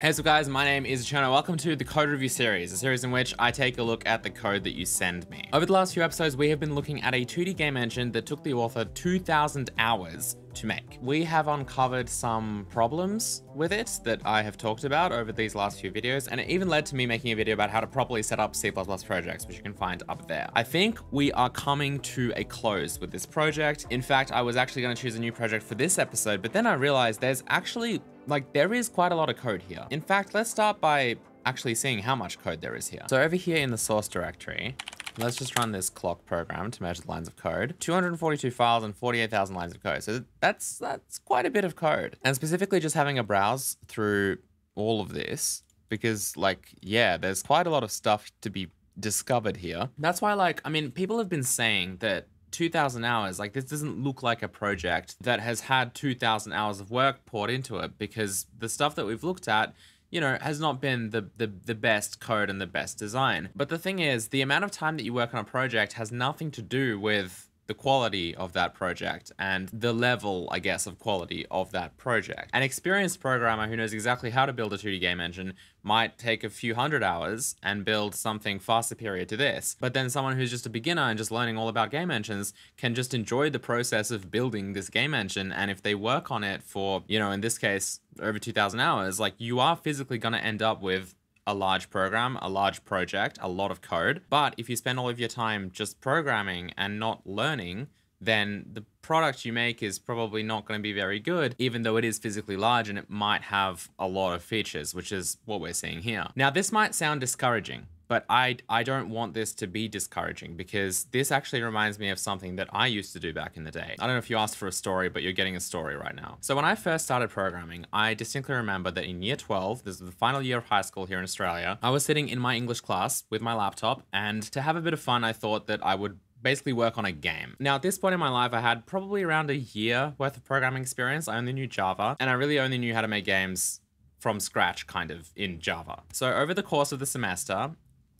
Hey so guys, my name is Cherno. Welcome to the Code Review series, a series in which I take a look at the code that you send me. Over the last few episodes, we have been looking at a 2D game engine that took the author 2,000 hours to make. We have uncovered some problems with it that I have talked about over these last few videos, and it even led to me making a video about how to properly set up C++ projects, which you can find up there. I think we are coming to a close with this project. In fact, I was actually going to choose a new project for this episode, but then I realized there's actually like there is quite a lot of code here. In fact, let's start by actually seeing how much code there is here. So over here in the source directory, let's just run this cloc program to measure the lines of code. 242 files and 48,000 lines of code. So that's that's quite a bit of code. And specifically just having a browse through all of this because like, yeah, there's quite a lot of stuff to be discovered here. That's why like, I mean, people have been saying that 2,000 hours, like this doesn't look like a project that has had 2,000 hours of work poured into it because the stuff that we've looked at, you know, has not been the, the, the best code and the best design. But the thing is, the amount of time that you work on a project has nothing to do with the quality of that project and the level, I guess, of quality of that project. An experienced programmer who knows exactly how to build a 2D game engine might take a few hundred hours and build something far superior to this. But then someone who's just a beginner and just learning all about game engines can just enjoy the process of building this game engine. And if they work on it for, you know, in this case, over 2000 hours, like you are physically going to end up with a large program, a large project, a lot of code. But if you spend all of your time just programming and not learning, then the product you make is probably not going to be very good, even though it is physically large and it might have a lot of features, which is what we're seeing here. Now, this might sound discouraging, but I, I don't want this to be discouraging because this actually reminds me of something that I used to do back in the day. I don't know if you asked for a story, but you're getting a story right now. So when I first started programming, I distinctly remember that in year 12, this is the final year of high school here in Australia, I was sitting in my English class with my laptop and to have a bit of fun, I thought that I would basically work on a game. Now, at this point in my life, I had probably around a year worth of programming experience. I only knew Java, and I really only knew how to make games from scratch, kind of, in Java. So over the course of the semester,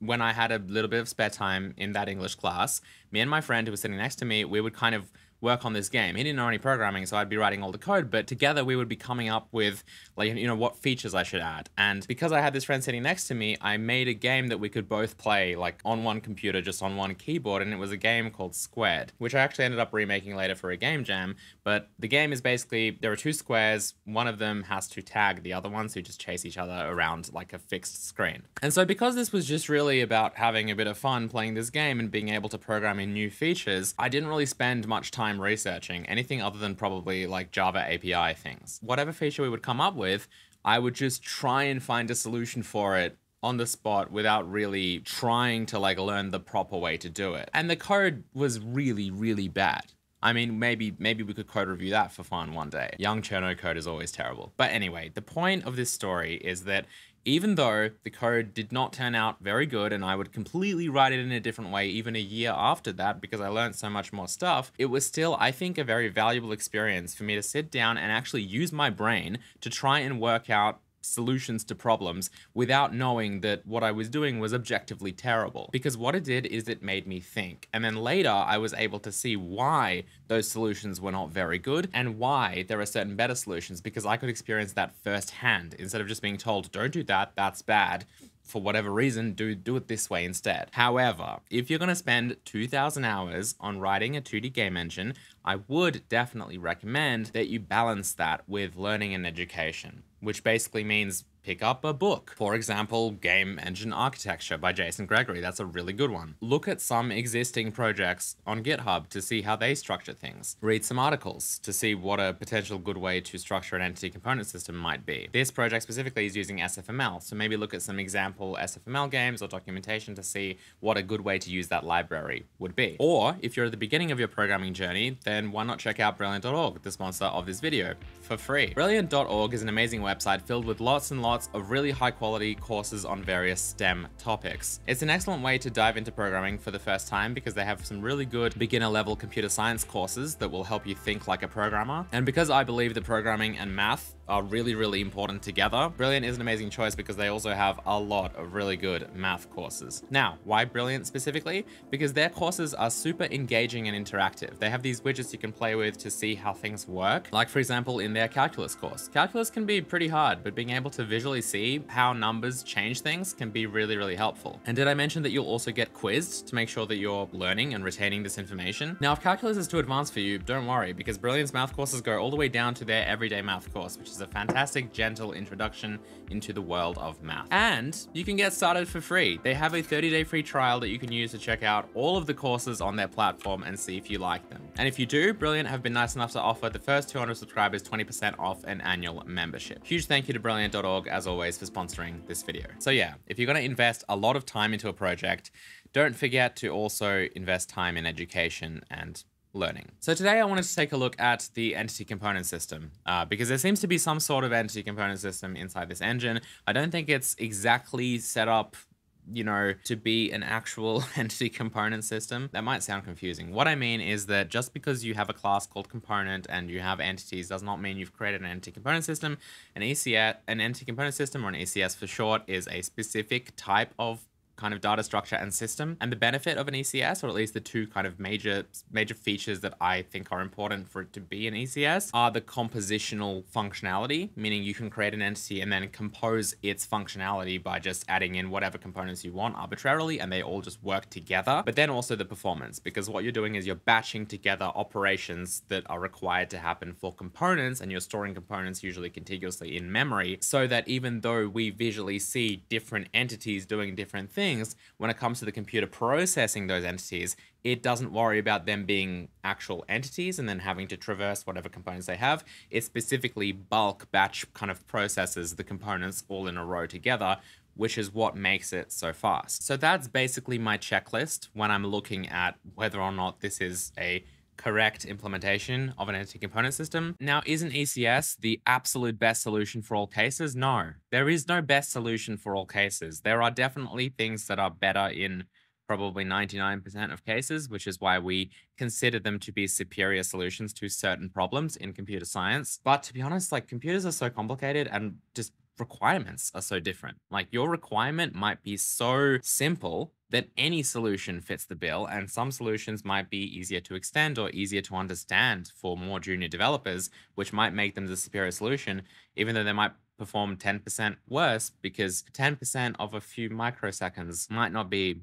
when I had a little bit of spare time in that English class, me and my friend who was sitting next to me, we would kind of work on this game. He didn't know any programming, so I'd be writing all the code, but together we would be coming up with like you know what features I should add. And because I had this friend sitting next to me, I made a game that we could both play like on one computer, just on one keyboard, and it was a game called Squared, which I actually ended up remaking later for a game jam. But the game is basically there are two squares, one of them has to tag the other one, so you just chase each other around like a fixed screen. And so because this was just really about having a bit of fun playing this game and being able to program in new features, I didn't really spend much time researching anything other than probably like Java API things. Whatever feature we would come up with, I would just try and find a solution for it on the spot without really trying to like learn the proper way to do it. And the code was really, really bad. I mean, maybe maybe we could code review that for fun one day. Young Cherno code is always terrible. But anyway, the point of this story is that even though the code did not turn out very good and I would completely write it in a different way even a year after that because I learned so much more stuff, it was still, I think, a very valuable experience for me to sit down and actually use my brain to try and work out solutions to problems without knowing that what I was doing was objectively terrible. Because what it did is it made me think. And then later I was able to see why those solutions were not very good and why there are certain better solutions because I could experience that firsthand instead of just being told, don't do that, that's bad for whatever reason, do do it this way instead. However, if you're going to spend 2,000 hours on writing a 2D game engine, I would definitely recommend that you balance that with learning and education which basically means pick up a book. For example, Game Engine Architecture by Jason Gregory. That's a really good one. Look at some existing projects on GitHub to see how they structure things. Read some articles to see what a potential good way to structure an entity component system might be. This project specifically is using SFML, so maybe look at some example SFML games or documentation to see what a good way to use that library would be. Or if you're at the beginning of your programming journey, then why not check out Brilliant.org, the sponsor of this video, for free. Brilliant.org is an amazing website filled with lots and lots lots of really high quality courses on various STEM topics. It's an excellent way to dive into programming for the first time because they have some really good beginner level computer science courses that will help you think like a programmer. And because I believe that programming and math are really, really important together, Brilliant is an amazing choice because they also have a lot of really good math courses. Now, why Brilliant specifically? Because their courses are super engaging and interactive. They have these widgets you can play with to see how things work. Like for example, in their calculus course. Calculus can be pretty hard, but being able to visually see how numbers change things can be really, really helpful. And did I mention that you'll also get quizzed to make sure that you're learning and retaining this information? Now, if calculus is too advanced for you, don't worry, because Brilliant's math courses go all the way down to their everyday math course, which is a fantastic, gentle introduction into the world of math. And you can get started for free. They have a 30-day free trial that you can use to check out all of the courses on their platform and see if you like them. And if you do, Brilliant have been nice enough to offer the first 200 subscribers 20% off an annual membership. Huge thank you to Brilliant.org, as always, for sponsoring this video. So yeah, if you're going to invest a lot of time into a project, don't forget to also invest time in education and learning. So today I wanted to take a look at the entity component system uh, because there seems to be some sort of entity component system inside this engine. I don't think it's exactly set up you know, to be an actual entity component system. That might sound confusing. What I mean is that just because you have a class called component and you have entities does not mean you've created an entity component system. An ECS, an entity component system or an ECS for short is a specific type of kind of data structure and system. And the benefit of an ECS, or at least the two kind of major major features that I think are important for it to be an ECS, are the compositional functionality, meaning you can create an entity and then compose its functionality by just adding in whatever components you want arbitrarily, and they all just work together. But then also the performance, because what you're doing is you're batching together operations that are required to happen for components, and you're storing components usually contiguously in memory, so that even though we visually see different entities doing different things, things, when it comes to the computer processing those entities, it doesn't worry about them being actual entities and then having to traverse whatever components they have. It specifically bulk batch kind of processes the components all in a row together, which is what makes it so fast. So that's basically my checklist when I'm looking at whether or not this is a correct implementation of an entity component system. Now, isn't ECS the absolute best solution for all cases? No, there is no best solution for all cases. There are definitely things that are better in probably 99% of cases, which is why we consider them to be superior solutions to certain problems in computer science. But to be honest, like computers are so complicated and just requirements are so different. Like your requirement might be so simple that any solution fits the bill, and some solutions might be easier to extend or easier to understand for more junior developers, which might make them the superior solution, even though they might perform 10% worse because 10% of a few microseconds might not be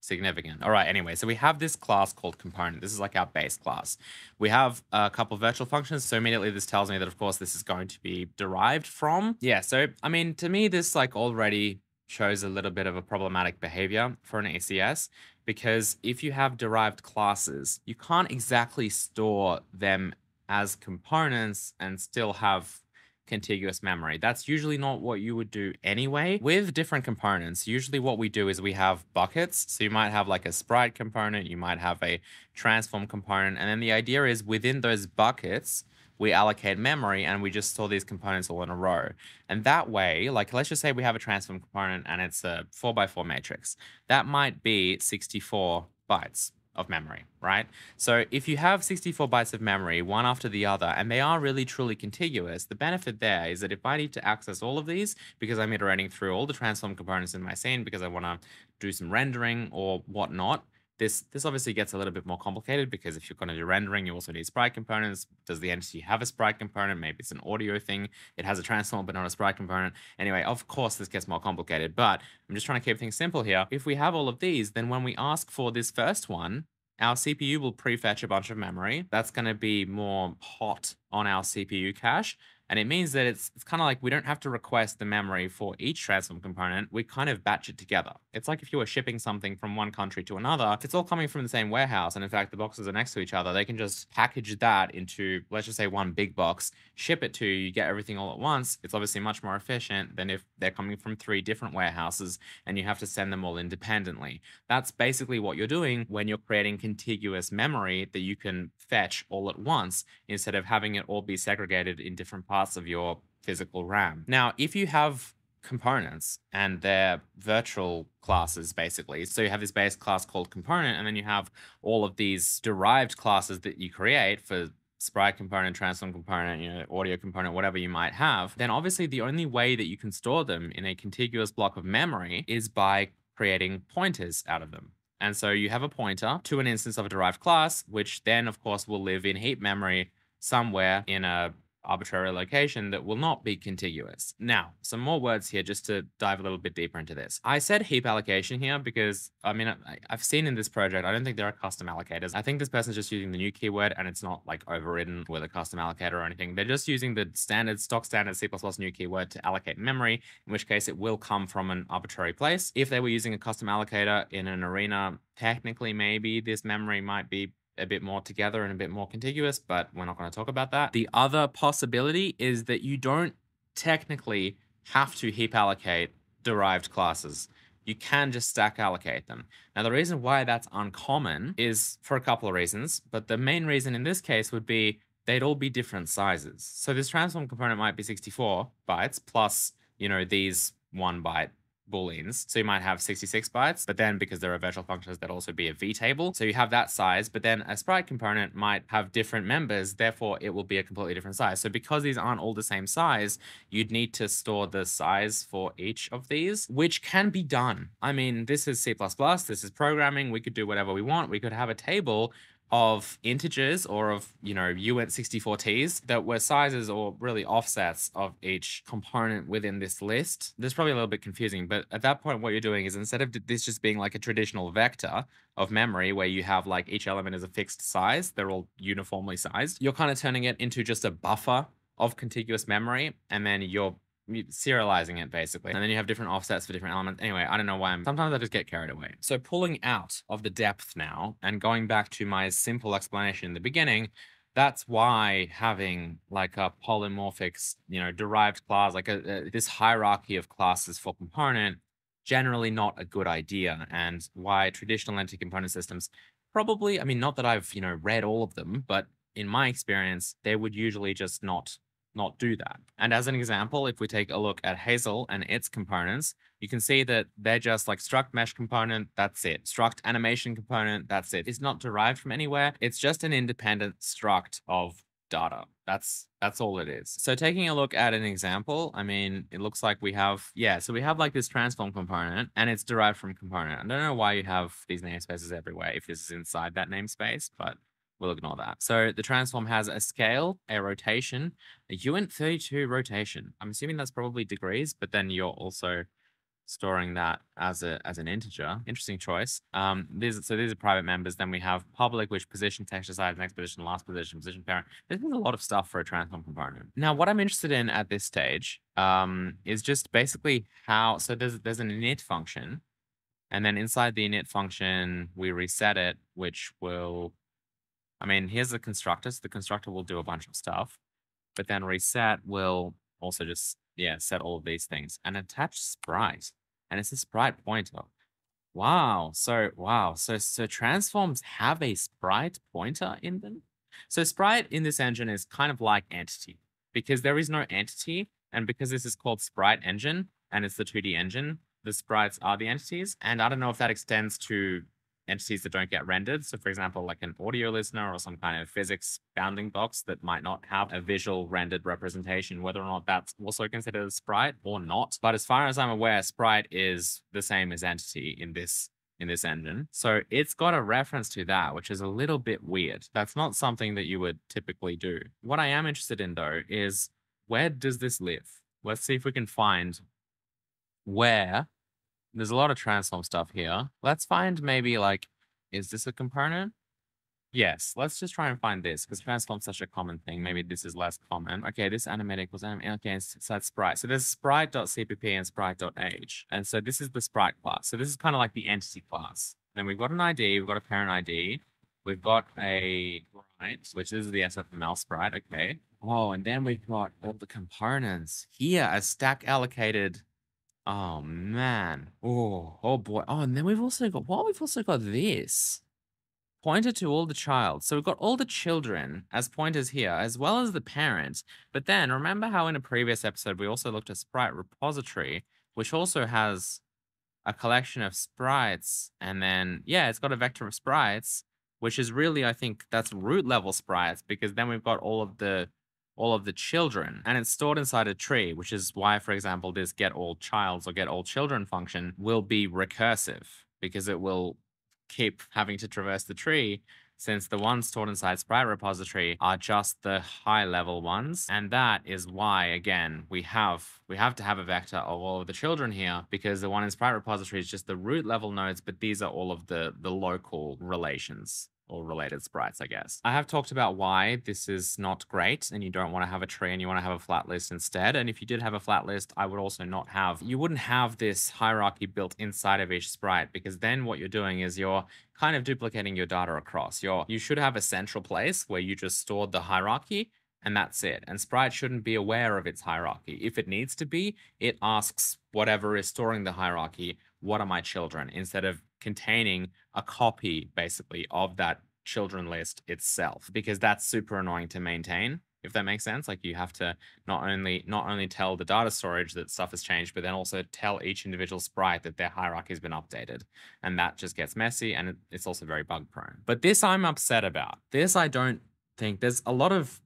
significant. All right, anyway, so we have this class called component. This is like our base class. We have a couple virtual functions. So immediately this tells me that, of course, this is going to be derived from. Yeah, so, I mean, to me, this like already shows a little bit of a problematic behavior for an ECS because if you have derived classes, you can't exactly store them as components and still have contiguous memory. That's usually not what you would do anyway. With different components, usually what we do is we have buckets. So you might have like a sprite component, you might have a transform component, and then the idea is within those buckets, we allocate memory and we just store these components all in a row. And that way, like let's just say we have a transform component and it's a 4x4 matrix. That might be 64 bytes of memory, right? So if you have 64 bytes of memory, one after the other, and they are really truly contiguous, the benefit there is that if I need to access all of these because I'm iterating through all the transform components in my scene because I want to do some rendering or whatnot, this, this obviously gets a little bit more complicated because if you're going to do rendering, you also need sprite components. Does the entity have a sprite component? Maybe it's an audio thing. It has a transform, but not a sprite component. Anyway, of course, this gets more complicated, but I'm just trying to keep things simple here. If we have all of these, then when we ask for this first one, our CPU will prefetch a bunch of memory. That's going to be more hot on our CPU cache. And it means that it's, it's kind of like we don't have to request the memory for each transform component. We kind of batch it together. It's like if you were shipping something from one country to another, if it's all coming from the same warehouse, and in fact, the boxes are next to each other, they can just package that into, let's just say one big box, ship it to you, you get everything all at once. It's obviously much more efficient than if they're coming from three different warehouses and you have to send them all independently. That's basically what you're doing when you're creating contiguous memory that you can fetch all at once instead of having it all be segregated in different parts parts of your physical RAM. Now, if you have components and they're virtual classes basically. So you have this base class called component and then you have all of these derived classes that you create for sprite component, transform component, you know, audio component, whatever you might have, then obviously the only way that you can store them in a contiguous block of memory is by creating pointers out of them. And so you have a pointer to an instance of a derived class, which then, of course, will live in heap memory somewhere in a arbitrary location that will not be contiguous. Now, some more words here just to dive a little bit deeper into this. I said heap allocation here because, I mean, I, have seen in this project, I don't think there are custom allocators. I think this person's just using the new keyword and it's not like overridden with a custom allocator or anything. They're just using the standard, stock standard C++ new keyword to allocate memory, in which case it will come from an arbitrary place. If they were using a custom allocator in an arena, technically maybe this memory might be a bit more together and a bit more contiguous, but we're not going to talk about that. The other possibility is that you don't technically have to heap allocate derived classes. You can just stack allocate them. Now, the reason why that's uncommon is for a couple of reasons, but the main reason in this case would be they'd all be different sizes. So this transform component might be 64 bytes plus, you know, these one byte booleans. So you might have 66 bytes, but then because there are virtual functions, that also be a vtable. So you have that size, but then a sprite component might have different members, therefore it will be a completely different size. So because these aren't all the same size, you'd need to store the size for each of these, which can be done. I mean, this is C++, this is programming, we could do whatever we want. We could have a table of integers or of, you know, uint64ts that were sizes or really offsets of each component within this list. This is probably a little bit confusing, but at that point, what you're doing is instead of this just being like a traditional vector of memory where you have like each element is a fixed size, they're all uniformly sized, you're kind of turning it into just a buffer of contiguous memory, and then you're serializing it basically. And then you have different offsets for different elements. Anyway, I don't know why I'm sometimes I just get carried away. So pulling out of the depth now and going back to my simple explanation in the beginning, that's why having like a polymorphic, you know, derived class, like a, a, this hierarchy of classes for component, generally not a good idea. And why traditional entity component systems probably, I mean, not that I've, you know, read all of them, but in my experience, they would usually just not not do that. And as an example, if we take a look at Hazel and its components, you can see that they're just like struct mesh component, that's it. Struct animation component, that's it. It's not derived from anywhere. It's just an independent struct of data. That's that's all it is. So taking a look at an example, I mean, it looks like we have, yeah, so we have like this transform component and it's derived from component. I don't know why you have these namespaces everywhere if this is inside that namespace, but We'll ignore that. So the transform has a scale, a rotation, a uint32 rotation. I'm assuming that's probably degrees, but then you're also storing that as a as an integer. Interesting choice. Um, these so these are private members. Then we have public, which position, texture size, next position, last position, position parent. This is a lot of stuff for a transform component. Now, what I'm interested in at this stage um, is just basically how. So there's there's an init function, and then inside the init function we reset it, which will I mean, here's the constructor. So the constructor will do a bunch of stuff, but then reset will also just, yeah, set all of these things and attach sprite. And it's a sprite pointer. Wow. So, wow. So, so transforms have a sprite pointer in them. So sprite in this engine is kind of like entity because there is no entity. And because this is called sprite engine and it's the 2D engine, the sprites are the entities. And I don't know if that extends to entities that don't get rendered. So for example, like an audio listener or some kind of physics bounding box that might not have a visual rendered representation, whether or not that's also considered a sprite or not. But as far as I'm aware, sprite is the same as entity in this in this engine. So it's got a reference to that, which is a little bit weird. That's not something that you would typically do. What I am interested in though is where does this live? Let's see if we can find where there's a lot of transform stuff here. Let's find maybe like, is this a component? Yes, let's just try and find this because transform's such a common thing. Maybe this is less common. Okay, this animatic was anim okay, so that's sprite. So there's sprite.cpp and sprite.h. And so this is the sprite class. So this is kind of like the entity class. Then we've got an ID, we've got a parent ID, we've got a sprite, which is the SFML sprite, okay. Oh, and then we've got all the components here, a stack allocated Oh man. Oh, oh boy. Oh, and then we've also got what? We've also got this. Pointer to all the child. So we've got all the children as pointers here, as well as the parent. But then remember how in a previous episode we also looked at sprite repository, which also has a collection of sprites. And then, yeah, it's got a vector of sprites. which is really, I think that's root level sprites because then we've got all of the all of the children and it's stored inside a tree, which is why, for example, this get all childs or get all children function will be recursive because it will keep having to traverse the tree since the ones stored inside Sprite repository are just the high level ones. And that is why, again, we have we have to have a vector of all of the children here because the one in Sprite repository is just the root level nodes, but these are all of the, the local relations or related sprites, I guess. I have talked about why this is not great and you don't want to have a tree and you want to have a flat list instead. And if you did have a flat list, I would also not have, you wouldn't have this hierarchy built inside of each sprite because then what you're doing is you're kind of duplicating your data across. You're, you should have a central place where you just stored the hierarchy and that's it. And Sprite shouldn't be aware of its hierarchy. If it needs to be, it asks whatever is storing the hierarchy, what are my children, instead of containing a copy, basically, of that children list itself, because that's super annoying to maintain if that makes sense. Like you have to not only not only tell the data storage that stuff has changed but then also tell each individual sprite that their hierarchy has been updated and that just gets messy and it's also very bug prone. But this i'm upset about. This i don't think there's a lot of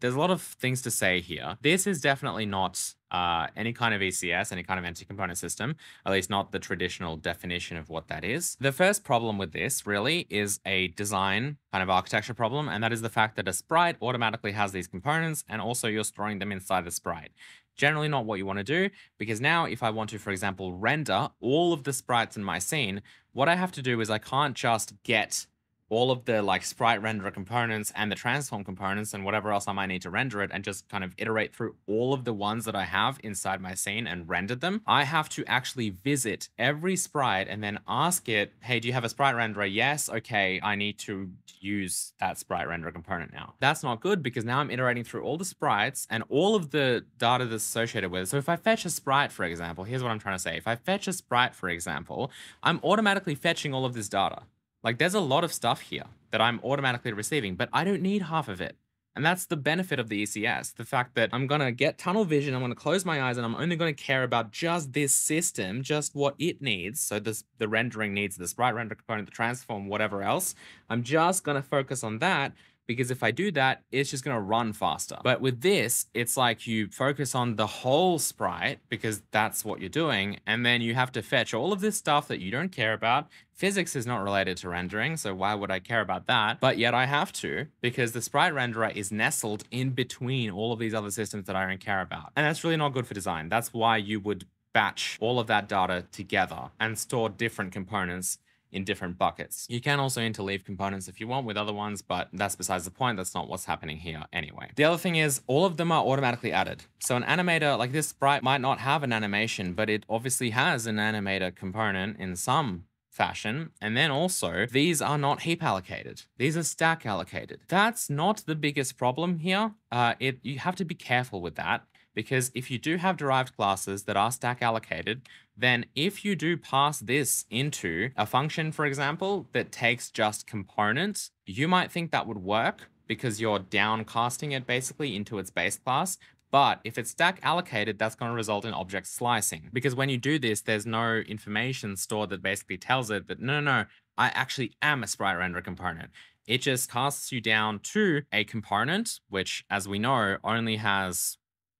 there's a lot of things to say here. This is definitely not uh, any kind of ECS, any kind of entity component system, at least not the traditional definition of what that is. The first problem with this really is a design kind of architecture problem, and that is the fact that a sprite automatically has these components and also you're storing them inside the sprite. Generally not what you want to do, because now if I want to, for example, render all of the sprites in my scene, what I have to do is I can't just get all of the like sprite renderer components and the transform components and whatever else I might need to render it and just kind of iterate through all of the ones that I have inside my scene and render them, I have to actually visit every sprite and then ask it, hey, do you have a sprite renderer? Yes. Okay, I need to use that sprite renderer component now. That's not good because now I'm iterating through all the sprites and all of the data that's associated with it. So if I fetch a sprite, for example, here's what I'm trying to say. If I fetch a sprite, for example, I'm automatically fetching all of this data. Like there's a lot of stuff here that I'm automatically receiving, but I don't need half of it. And that's the benefit of the ECS, the fact that I'm going to get tunnel vision, I'm going to close my eyes, and I'm only going to care about just this system, just what it needs. So this, the rendering needs the sprite render component, the transform, whatever else. I'm just going to focus on that because if I do that, it's just going to run faster. But with this, it's like you focus on the whole sprite because that's what you're doing. And then you have to fetch all of this stuff that you don't care about. Physics is not related to rendering, so why would I care about that? But yet I have to because the sprite renderer is nestled in between all of these other systems that I don't care about. And that's really not good for design. That's why you would batch all of that data together and store different components in different buckets. You can also interleave components if you want with other ones, but that's besides the point. That's not what's happening here anyway. The other thing is all of them are automatically added. So an animator like this sprite might not have an animation, but it obviously has an animator component in some fashion. And then also, these are not heap allocated. These are stack allocated. That's not the biggest problem here. Uh, it You have to be careful with that because if you do have derived classes that are stack allocated, then if you do pass this into a function, for example, that takes just components, you might think that would work because you're downcasting it basically into its base class. But if it's stack allocated, that's going to result in object slicing. Because when you do this, there's no information stored that basically tells it that, no, no, no, I actually am a sprite render component. It just casts you down to a component, which, as we know, only has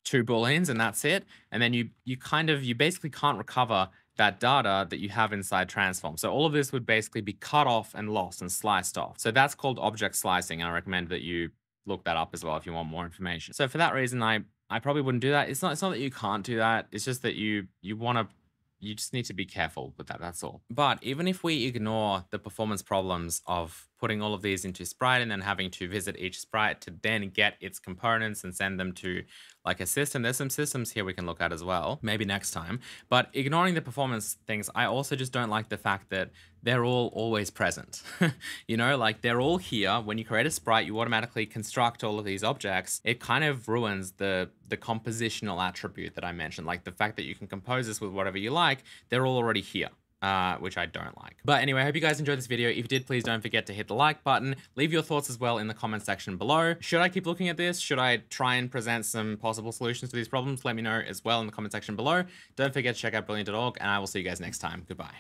two booleans and that's it. And then you you kind of you basically can't recover that data that you have inside transform. So all of this would basically be cut off and lost and sliced off. So that's called object slicing. And I recommend that you look that up as well if you want more information. So for that reason, I I probably wouldn't do that. It's not it's not that you can't do that. It's just that you you want to you just need to be careful with that. That's all. But even if we ignore the performance problems of putting all of these into Sprite and then having to visit each Sprite to then get its components and send them to like a system. There's some systems here we can look at as well, maybe next time. But ignoring the performance things, I also just don't like the fact that they're all always present. you know, like they're all here. When you create a sprite, you automatically construct all of these objects. It kind of ruins the the compositional attribute that I mentioned, like the fact that you can compose this with whatever you like. They're all already here uh, which I don't like. But anyway, I hope you guys enjoyed this video. If you did, please don't forget to hit the like button. Leave your thoughts as well in the comment section below. Should I keep looking at this? Should I try and present some possible solutions to these problems? Let me know as well in the comment section below. Don't forget to check out brilliant.org, and I will see you guys next time. Goodbye.